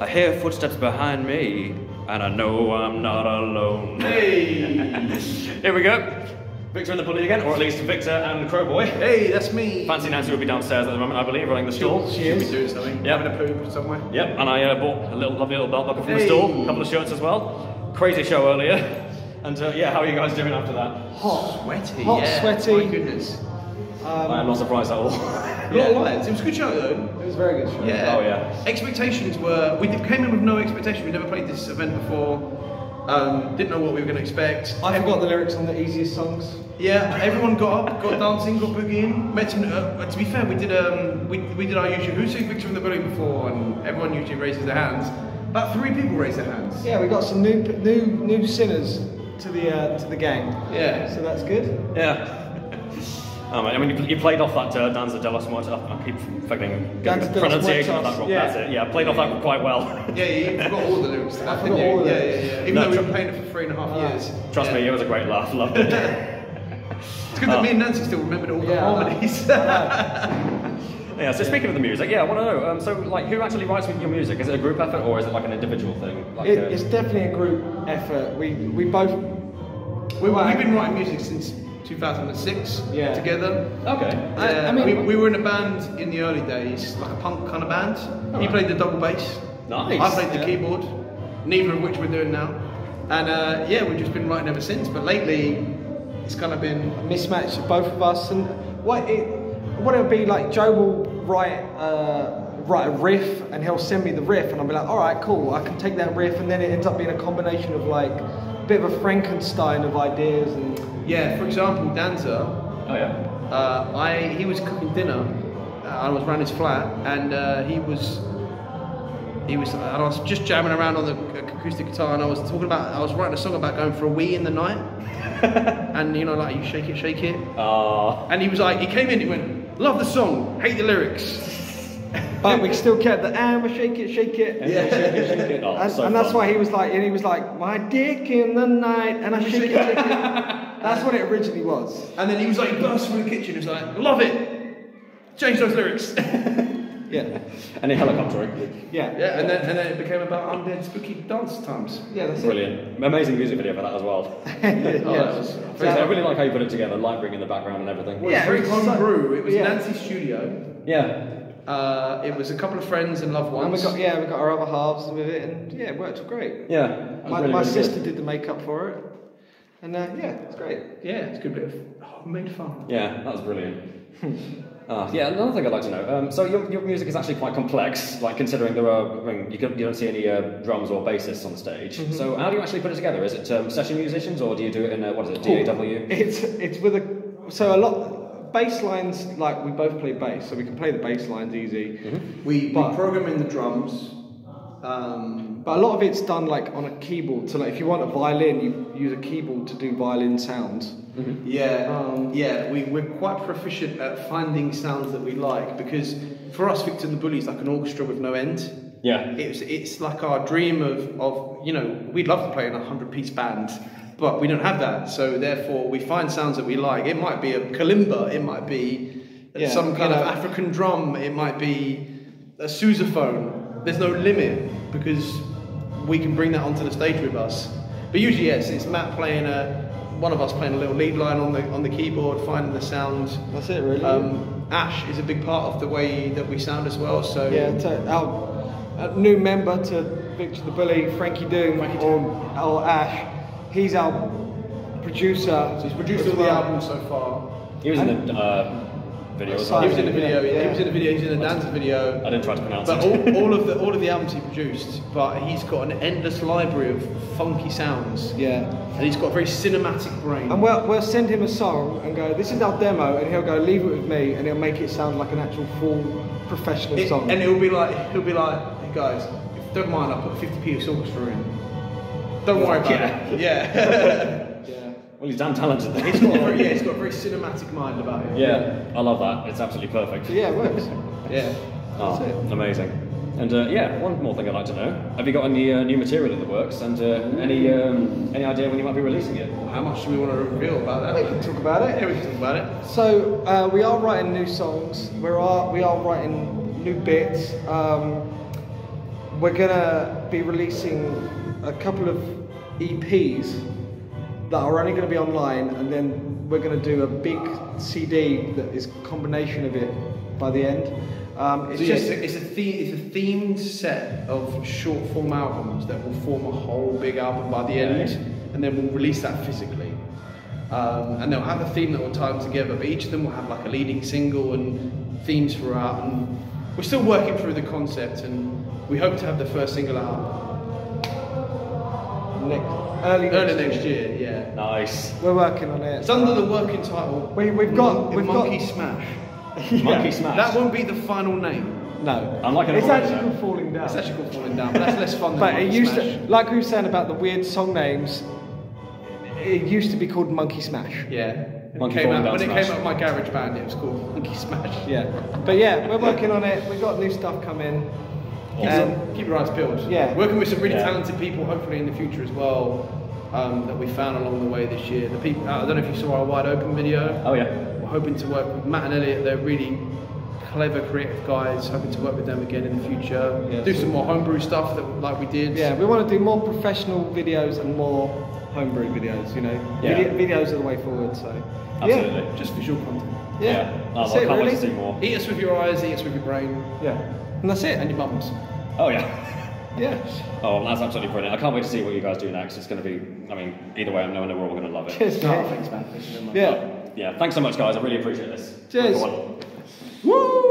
I hear footsteps behind me, and I know I'm not alone. Hey! Here we go. Victor and the Bully again, or at least Victor and Crowboy. hey, that's me. Fancy Nancy will be downstairs at the moment, I believe, running the stall. She should be doing something. Yep. Having a poop somewhere. Yep, and I uh, bought a little lovely little belt buckle from the store, a couple of shirts as well. Crazy show earlier. And uh, yeah, how are you guys doing after that? Hot. Sweaty. Hot, yeah. sweaty. My goodness. I am not surprised at all. A lot of lights. It was a good show though. It was a very good show. Yeah. Oh, yeah. Expectations were we came in with no expectation. We'd never played this event before. Um, didn't know what we were going to expect. I forgot the lyrics on the easiest songs. Yeah, everyone got up, got dancing, got boogieing. Met some, uh, to be fair, we did um, we, we did our usual who's seen Victor in the building before, and everyone usually raises their hands. About three people raised their hands. Yeah, we got some new new new sinners to the uh, to the gang. Yeah. So that's good. Yeah. Oh, man, I mean, you, you played off that uh, Danza de los Muertos. I keep fucking Danza the pronunciation of that wrong. yeah. That's it. Yeah, played off that quite well. Yeah, you forgot all the lyrics. to that, I didn't you? all the yeah, yeah, yeah. Even No, though we've tr- been playing it for three and a half years. Trust yeah. me, it was a great laugh. Loved it. It's good that me and Nancy still remembered all the Yeah, harmonies. yeah. So speaking of the music, yeah, I want to know. Um, so, like, who actually writes with your music? Is it a group effort or is it like an individual thing? Like, It, uh, it's definitely a group effort. We we both we, were. we've been writing music since 2006 Yeah. together. okay. I- I Uh, mean- we, we were in a band in the early days, like a punk kind of band. he played the double bass. Nice. I played the Yeah. keyboard. Neither of which we're doing now. And uh, yeah, we've just been writing ever since. But lately, it's kind of been a mismatch of both of us. And what it what it would be like, Joe will write uh, write a riff, and he'll send me the riff, and I'll be like, all right, cool, I can take that riff, and then it ends up being a combination of like a bit of a Frankenstein of ideas and. Yeah. For example, Danza. Oh yeah. Uh, I he was cooking dinner. Uh, I was around his flat, and uh, he was he was. And I was just jamming around on the acoustic guitar, and I was talking about. I was writing a song about going for a wee in the night, and you know, like you shake it, shake it. Uh, And he was like, he came in, he went, love the song, hate the lyrics. But we still kept the ah, and we shake it, shake it. yeah. Shake it, shake it. Oh, And, so and that's why he was like, and he was like, my dick in the night, and I shake it, shake it. That's what it originally was. And then he was like, burst through the kitchen, he was like, love it, change those lyrics. Yeah, And a helicopter. yeah, yeah, and then, and then it became about undead spooky dance times. yeah. That's it. Brilliant. Amazing music video for that as well. Oh, that was So I really like how you put it together, light ring in the background and everything. Well, Yeah, it was very it's so- homebrew. It was yeah. Nancy's studio. Yeah. Uh, it was a couple of friends and loved And ones. we got yeah, we got our other halves with it, and yeah, it worked great. Yeah. My, really, my really good. sister did the makeup for it, and uh, yeah, it's great. yeah, it's a good bit of made fun. Yeah, that was brilliant. Ah, yeah, another thing I'd like to know. Um, so your, your music is actually quite complex, like considering there are, I mean, you, can, you don't see any uh, drums or bassists on stage. Mm-hmm. So how do you actually put it together? Is it um, session musicians or do you do it in a, what is it, DAW? It's it's with a so a lot bass lines like we both play bass, so we can play the bass lines easy. Mm-hmm. We, we But- program in the drums. Um, But a lot of it's done like on a keyboard. So like if you want a violin, you use a keyboard to do violin sounds. yeah, Um, yeah, we, we're quite proficient at finding sounds that we like because for us, Victor and the Bully is like an orchestra with no end. Yeah. It's, it's like our dream of, of, you know, we'd love to play in a 100 piece band, but we don't have that. So therefore, we find sounds that we like. It might be a kalimba, it might be Yeah, some kind of know. African drum, it might be a sousaphone. There's no limit because we can bring that onto the stage with us. But usually, yes, it's Matt playing a, one of us playing a little lead line on the on the keyboard, finding the sound. That's it, really. Um, Ash is a big part of the way that we sound as well. So Yeah, to our a new member to Victor the Bully, Frankie Doom, Frankie or, or Ash. He's our producer. So he's produced as all the well. albums so far. He was in the uh, video as He was in the video. Yeah, Yeah. he was in the video. He's in the dance video. I didn't try to pronounce But it. all, all of the all of the albums he produced, but he's got an endless library of funky sounds, Yeah. and he's got a very cinematic brain. And we'll, we'll send him a song and go, this is our demo, and he'll go, leave it with me, and he'll make it sound like an actual full professional It- song. and it'll be like he'll be like, hey guys, if don't mind, I put 50p of orchestra in. Don't worry about Yeah. it. Yeah. yeah. Well, he's damn talented. he's got a very, yeah, he's got a very cinematic mind about him. yeah, I love that. It's absolutely perfect. So yeah, it works. Yeah. Oh, it. amazing. And uh, yeah, one more thing I'd like to know: Have you got any uh, new material in the works, and uh, any um, any idea when you might be releasing it? How much do we want to reveal about that? We can talk about Yeah, it. we can talk about it. So uh, we are writing new songs. We are we are writing new bits. Um, we're gonna be releasing a couple of EPs that are only going to be online, and then we're going to do a big CD that is a combination of it by the end. Um, it's So yeah, just it's, a, it's a theme, it's a themed set of short form albums that will form a whole big album by the end, and then we'll release that physically. Um, and they'll have a theme that will tie them together, but each of them will have like a leading single and themes throughout. And we're still working through the concept, and we hope to have the first single out early, early next, next year. Yeah, Nice. We're working on it. it's under the working title. We- we've got- Mon- we've got- Monkey Smash. Monkey Smash. That won't be the final name. No, I'm liking it it's actually though. called Falling Down. It's actually called Falling Down, but that's less fun than but Monkey it used Smash. to, like we were saying about the weird song names. It used to be called Monkey Smash. Yeah. When Monkey it came Falling out, Down when it Smash. came out of my garage band, it was called Monkey Smash. Yeah, but yeah, we're working on it. We've got new stuff coming. Keep, Um, keep your eyes peeled. yeah. Working with some really Yeah. talented people, hopefully in the future as well, um, that we found along the way this year. The people, I don't know if you saw our wide open video. Oh yeah. We're hoping to work with Matt and Elliot. They're really clever, creative guys. Hoping to work with them again in the future. Yeah. Do some more homebrew stuff that like we did. Yeah, we want to do more professional videos and more homebrew videos. You know, Yeah. Video, videos are the way forward. So Absolutely. Just visual content. yeah, Yeah. Oh, I it can't wait really. to see more. Eat us with your eyes, eat us with your brain, Yeah, and that's it. and your mums. Oh yeah. yeah, Oh, well, that's absolutely brilliant. I can't wait to see what you guys do next. It's going to be, I mean, either way, I know, I know we're all going to love it. cheers, No, oh, thanks, man. Thanks very. Yeah, Yeah, thanks so much, guys. I really appreciate this. Cheers. Everyone. woo.